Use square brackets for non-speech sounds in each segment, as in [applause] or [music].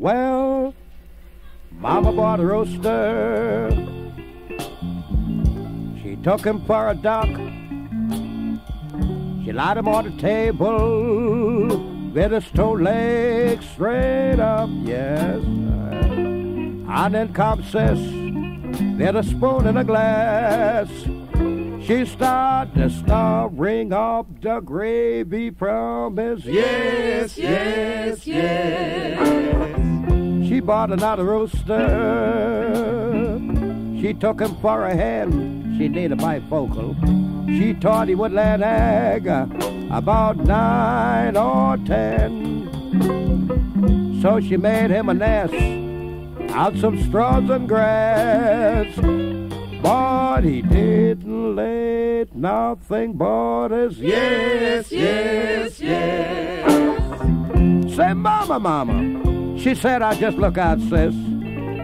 Well, Mama bought a rooster. She took him for a duck. She laid him on the table with his two legs straight up, yes. And then comes sis with a spoon and a glass. She started stirring up the gravy from his yes, yes, yes. Bought another rooster. She took him for a hen. She needed a bifocal. She thought he would lay an egg about nine or ten. So she made him a nest out some straws and grass. But he didn't lay nothing but his yes, yes, yes. Say, mama, mama. She said, I just look out, sis.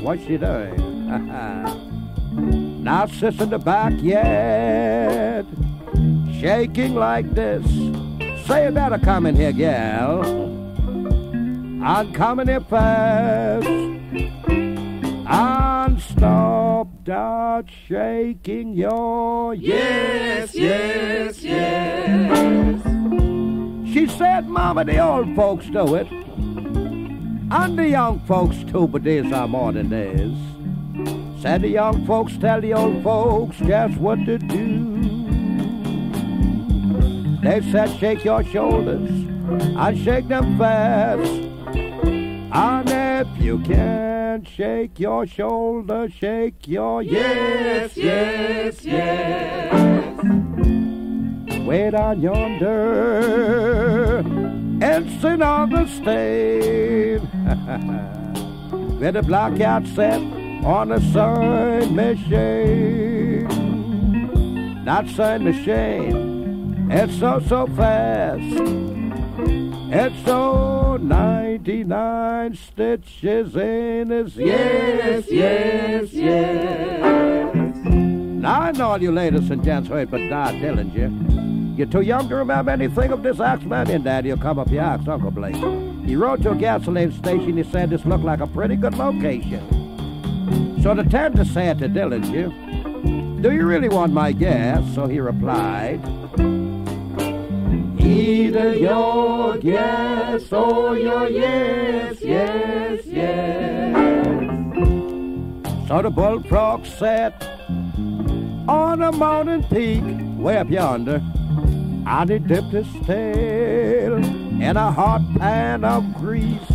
What's she doing? [laughs] now, sis in the backyard, shaking like this. Say, you better come in here, gal. I'm coming here fast. And stop that shaking your yes, yes, yes. She said, Mama, the old folks do it. And the young folks too, but these are modern days. Said the young folks tell the old folks just what to do. They said shake your shoulders and shake them fast. And if you can't shake your shoulders, shake your yes, yes, yes. Way down yonder, it's another state. [laughs] With a blackout set on a sewing machine. Not sewing machine, it's so, so fast. It's so 99 stitches in his yes, yes, yes. Now I know all you ladies and gents heard but Dad Dillinger. You're too young to remember anything of this Axeman in Daddy. You'll come up here, ask Uncle Blake. He rode to a gasoline station. He said this looked like a pretty good location. So the tender said to Dillinger, Do you really want my gas? So he replied, Either your gas or your yes, yes, yes. So the bullfrog sat on a mountain peak way up yonder, and he dipped his tail in a hot pan of grease.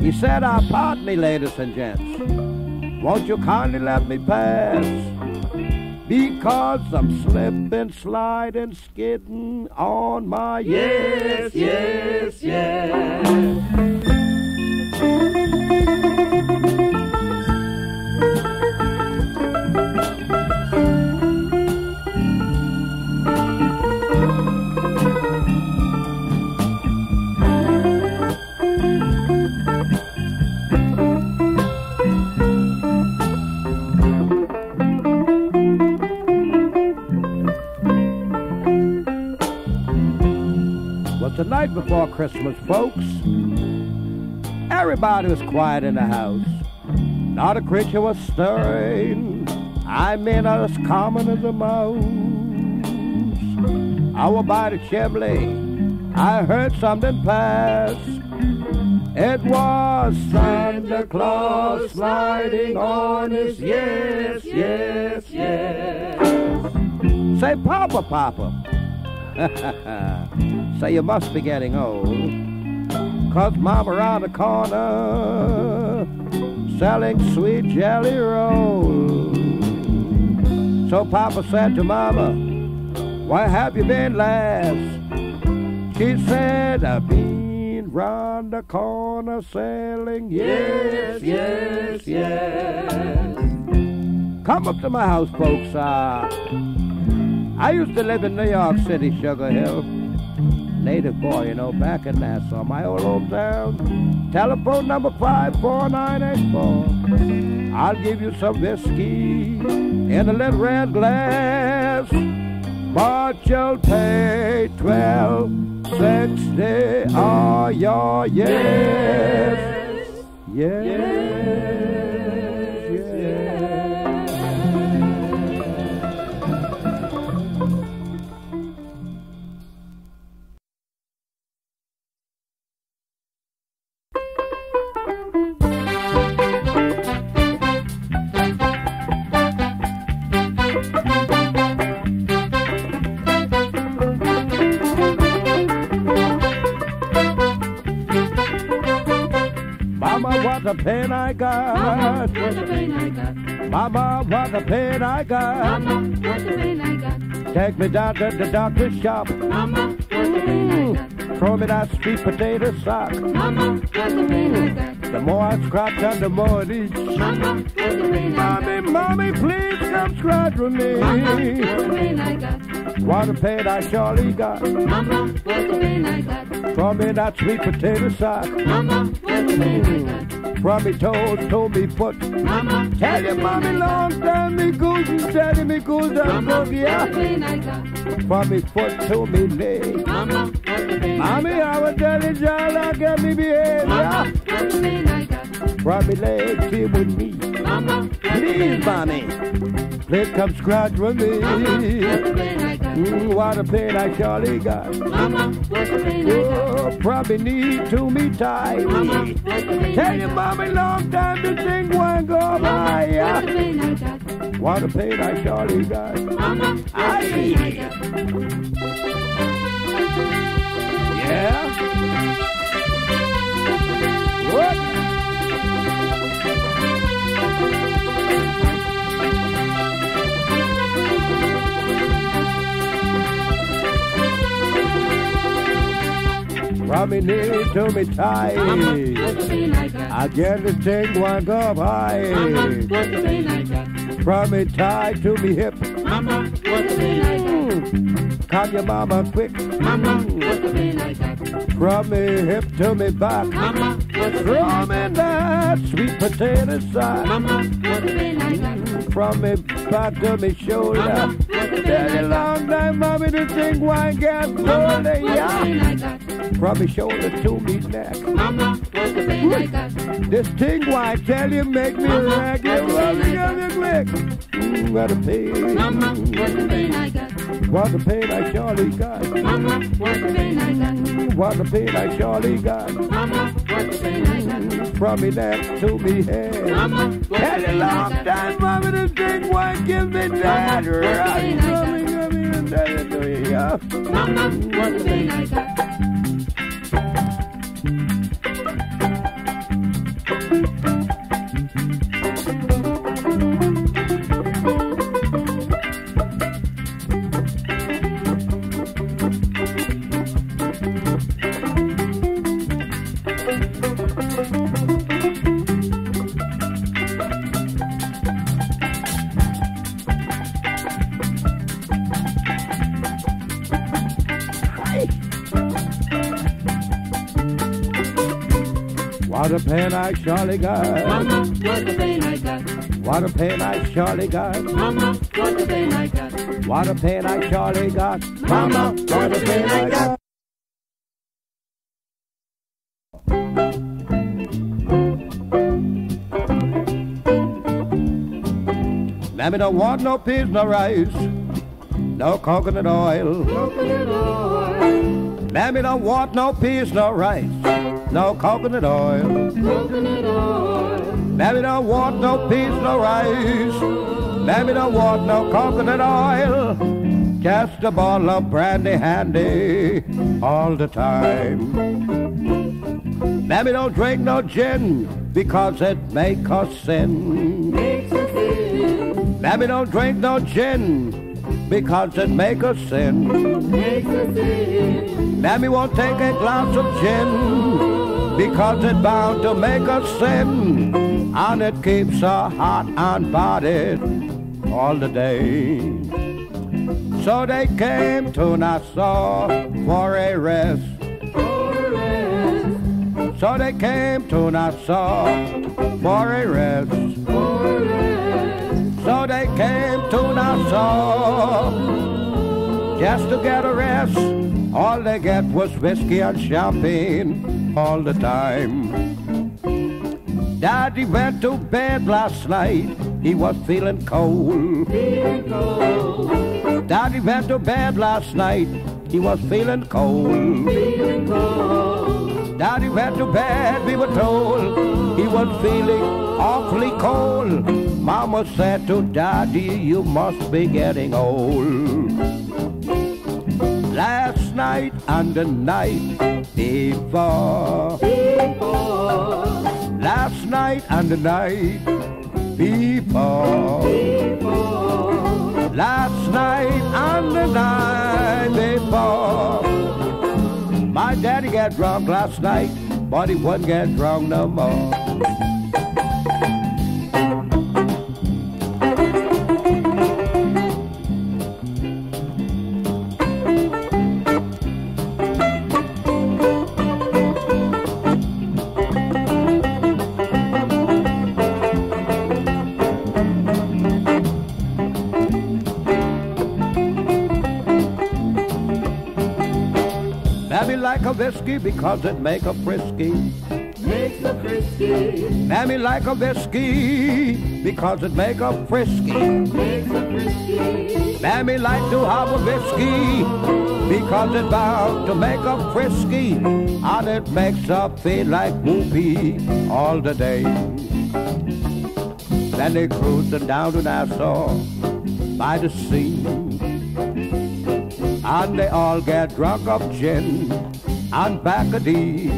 He said, "I pardon me, ladies and gents. Won't you kindly let me pass? Because I'm slipping, sliding, skidding on my yes, yes, yes." was the night before Christmas, folks. Everybody was quiet in the house. Not a creature was stirring. I mean, as common as a mouse. Over by the chimney, I heard something pass. It was Santa Claus sliding on his yes, yes, yes. Say, Papa, Papa. [laughs] [laughs] Say you must be getting old. Cause Mama around the corner selling sweet jelly rolls. So Papa said to Mama, Where have you been last? She said, I've been round the corner selling yes, yes, yes. Come up to my house, folks. Uh, I used to live in New York City, Sugar Hill. Native boy, you know, back in Nassau, my old hometown. Telephone number 54984. I'll give you some whiskey in a little red glass. But you'll pay twelve sixty. Oh, your yes. Yes. Yes, what a pain I got. Mama, what a pain I got. Mama, what a pain I got. Mama, what a pain I got. Take me down to the doctor's shop. Mama, what a pain I got. Throw me that sweet potato sock. Mama, what a pain I got. The more I scratch and the more it itch. Mama, what a pain got. Mommy, mommy, please come scratch with Mama, me. what a pain I got. What a pain I surely got. Mama, what a pain I got. Throw me that sweet potato sock. Mama, what a pain I got. From me toes to me foot. Mama, Tell your mommy long time me goose tell me goose Mama, a yeah. pain I got. From me foot to me leg. Mama, what a pain I Mommy, I was telling y'all I get me behave, Mama, yeah. what a pain I got. From me leg, with me. Mama, Please, mommy. Please come scratch with Mama, me. a pain I got. Mm, what a pain I surely got. Mama, what a pain I got. Oh, probably need to me tight. Mama, what a pain Tell I your got. mommy long time this thing won't go by, Mama, what a pain I got. What a pain I surely got. Mama, what a pain I From me knee to me tie. pain I got. The thing go Mama, high. pain From me tie to me hip. Mama, what a pain I got. Mm. Come your mama quick. Mama. From me hip to me back. Mama, what a pain Throw me that sweet potato sack. Mama, got. From me back to me shoulder. Mama, got. long time, mommy, the thing won't get Mama, older, what a yeah. Pain I got. From me shoulder to me neck. Mama, what a pain I got. This thing won't tell you make me Mama, wreck you. what a Well, pain I you me quick. Mm, what a pain. Mama, what a pain I got. What a pain I surely got. Mama, what a pain I got. What a pain I surely got. Mama, what a pain I got. From me neck to me head. Mama, what a Tell you pain I long got. time, mommy, this thing won't give me that. Mama, what a pain I got. Mommy, give me a day to you, yeah. Mama, what a pain I got. What a pain I surely got. Mama, what a pain I got. What a pain I surely got. Mama, what a pain I got. What a pain I surely got. Mama, what a pain I got. Mammy don't want no peas, no rice, no coconut oil. Coconut oil, Mammy don't want no peas, no rice, no coconut oil. coconut oil. Mammy don't want no peas, no rice. Mammy don't want no coconut oil. Just a bottle of brandy handy all the time. Mammy don't drink no gin because it make us sin. Makes us sin, Mammy don't drink no gin because it make us sin. makes us sin. Mammy won't take a glass of gin because it bound to make us sin. And it keeps her hot and bodied all the day. So they came to Nassau for a rest. For a rest, So they came to Nassau for a rest. for a rest. So they came to Nassau just to get a rest. All they get was whiskey and champagne all the time. Daddy went to bed last night. He was feeling cold. feeling cold, Daddy went to bed last night. He was feeling cold. feeling cold, Daddy went to bed, we were told. He was feeling awfully cold. Mama said to Daddy, you must be getting old. Last night and the night before. before, Last night and the night before. before, Last night and the night before. My daddy got drunk last night, but he wouldn't get drunk no more. A whiskey because it make a frisky. makes a frisky, Mammy like a whiskey because it make a frisky. makes a frisky, Mammy like to have a whiskey because it bound to make a frisky and it makes her feel like whoopee all the day. Then they cruising down to Nassau by the sea and they all get drunk of gin and Bacardi.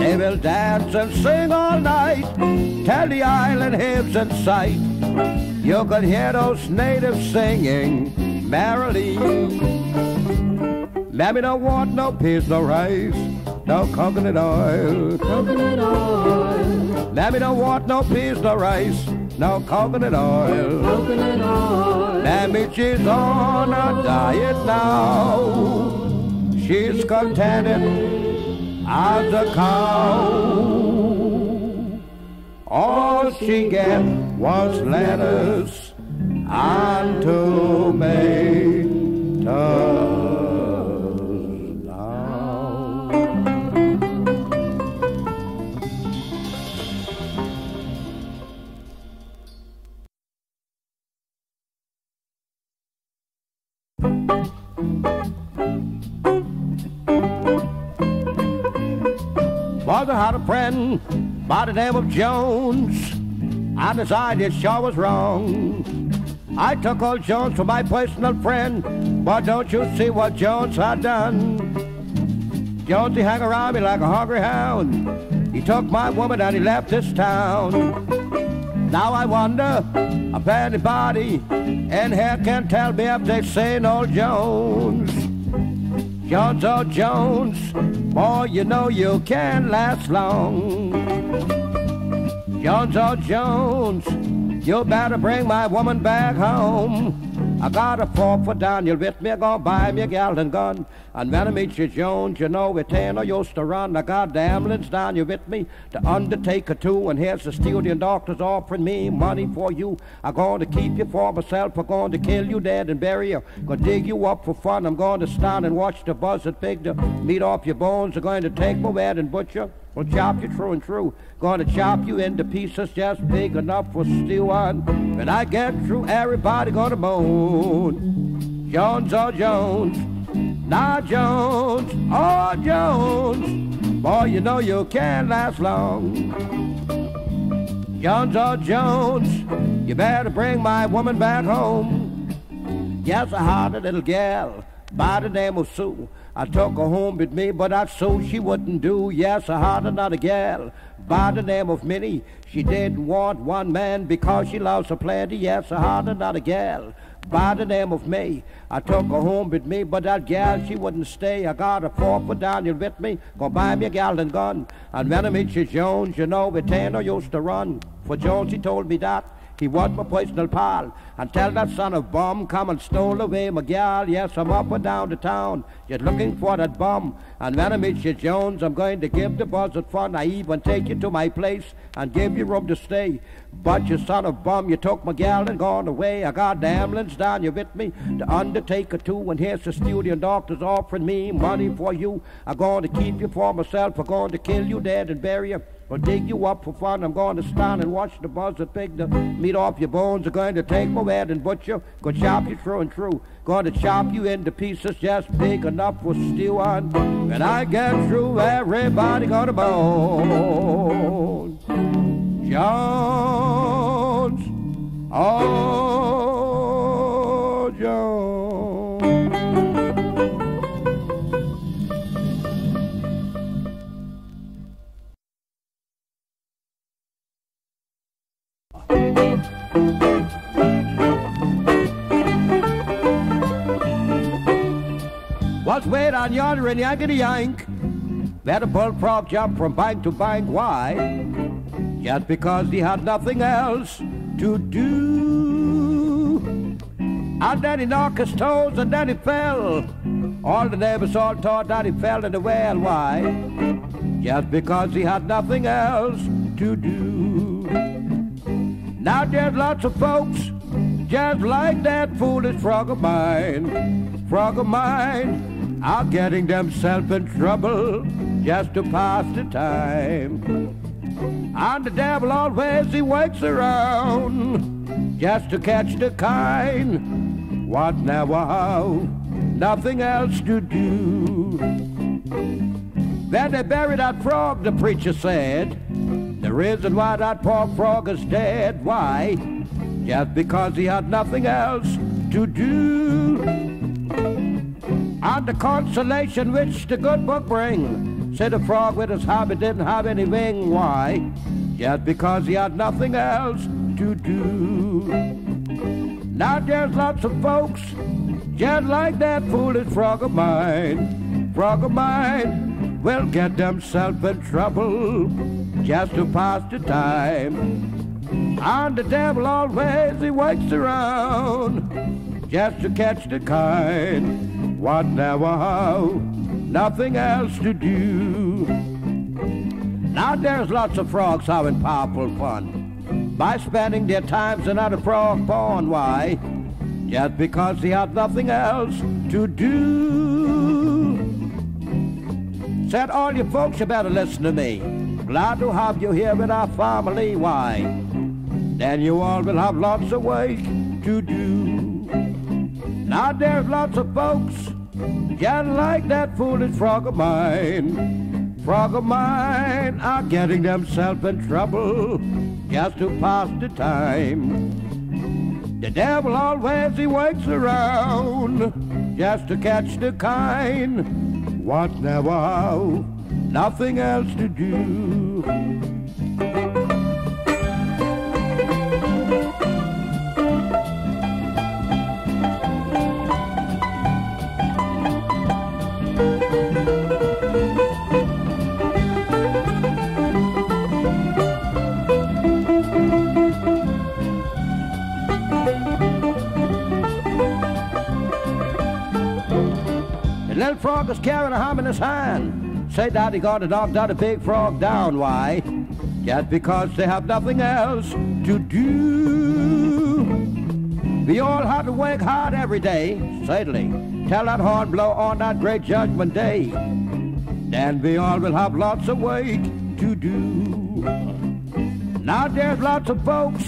They will dance and sing all night till the island hips in sight. You could hear those natives singing merrily. Mammy don't want no peas, no rice, no coconut oil. coconut oil, Mammy don't want no peas, no rice, no coconut oil. coconut oil, Mammy, she's on a diet now. She's contented as a cow. All she get was lettuce and tomatoes Had a friend by the name of Jones, his idea sure was wrong. I took old Jones for my personal friend, but don't you see what Jones had done? Jones, he hung around me like a hungry hound. He took my woman and he left this town. Now I wonder if anybody in here can tell me if they've seen old Jones. Jones, oh Jones, boy, you know you can't last long. Jones, oh Jones, you better bring my woman back home. I got a four for Daniel with me, gonna buy me a gallon gun. And when I meet you, Jones, you know it ain't no used to run. I got the ambulance down you with me, the undertaker too, and here's the student doctors offering me money for you. I'm going to keep you for myself, I'm going to kill you dead and bury you. Gonna dig you up for fun, I'm going to stand and watch the buzzard pig to meat off your bones. I'm going to take my wet and butcher. Will chop you true and true. Gonna chop you into pieces just big enough for stew on. When I get through, everybody gonna moan. Jones, oh Jones, now Jones, oh Jones. Boy, you know you can't last long. Jones, oh Jones, you better bring my woman back home. Yes, I had a little gal by the name of Sue. I took her home with me, but I so she wouldn't do. Yes, I had another gal by the name of Minnie. She didn't want one man because she loves her plenty. Yes, I had another gal by the name of May. I took her home with me, but that gal, she wouldn't stay. I got a for Daniel with me. Go buy me a gallon gun. And when I meet you, Jones, you know, it ain't no use to run. For Jones, he told me that. He was my personal pal. And tell that son of bum come and stole away my gal. Yes, I'm up and down the town, just looking for that bum. And when I meet you, Jones, I'm going to give the buzzard fun. I even take you to my place and give you room to stay. But you son of bum, you took my gal and gone away. I got the ambulance down, you with me, the undertaker too. And here's the studio doctors offering me money for you. I'm going to keep you for myself. I'm going to kill you dead and bury you. Or dig you up for fun. I'm going to stand and watch the buzzard pick the meat off your bones. I'm going to take my head and butcher, to chop you through and through. Going to chop you into pieces just big enough for stew on. When I get through, everybody gonna bone. Jones, oh wait on yonder and yankety yank? Let a bullfrog jump from bank to bank. Why? Just because he had nothing else to do. And then he knocked his toes and then he fell. All the neighbors all thought that he fell in the well. Why? Just because he had nothing else to do. Now there's lots of folks just like that foolish frog of mine. Frog of mine are getting themselves in trouble just to pass the time. And the devil always he wakes around just to catch the kind. What now? How? Nothing else to do. Then they buried that frog, the preacher said. The reason why that poor frog is dead, why? Just because he had nothing else to do. And the consolation which the good book brings, said the frog with his hobby didn't have any wing, why? Just because he had nothing else to do. Now there's lots of folks just like that foolish frog of mine. Frog of mine will get themselves in trouble just to pass the time. And the devil always he waits around just to catch the kind. What now? How? Nothing else to do. Now there's lots of frogs having powerful fun by spending their times in a frog pond. Why? Just because they had nothing else to do. Said all you folks, you better listen to me. Glad to have you here with our family. Why? Then you all will have lots of work to do. Now there's lots of folks just like that foolish frog of mine. Frog of mine are getting themselves in trouble just to pass the time. The devil always he wakes around just to catch the kind. What? How? Nothing else to do. Frog carrying a ham in his hand. Say Daddy got to knock that a big frog down. Why? Just because they have nothing else to do. We all have to work hard every day, certainly. Tell that horn blow on that great judgment day. Then we all will have lots of work to do. Now there's lots of folks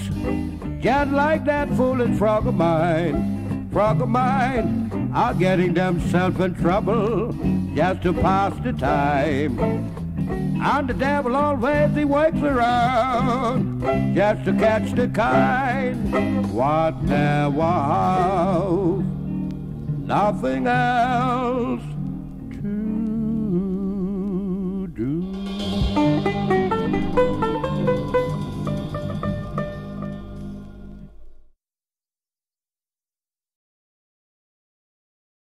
just like that foolish frog of mine. Frog of mine are getting themselves in trouble just to pass the time. And the devil always he works around just to catch the kind. What now? Wow. Nothing else